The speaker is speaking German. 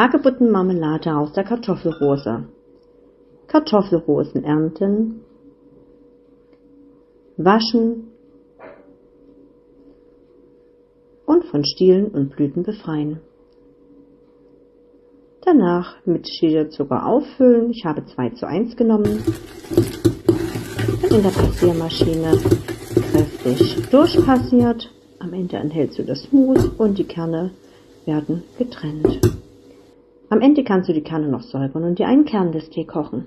Hagebuttenmarmelade aus der Kartoffelrose. Kartoffelrosen ernten, waschen und von Stielen und Blüten befreien. Danach mit Schiederzucker auffüllen. Ich habe 2 zu 1 genommen. Und in der Passiermaschine kräftig durchpassiert. Am Ende enthältst du das Mousse und die Kerne werden getrennt. Am Ende kannst du die Kerne noch säubern und dir einen Kernlistee kochen.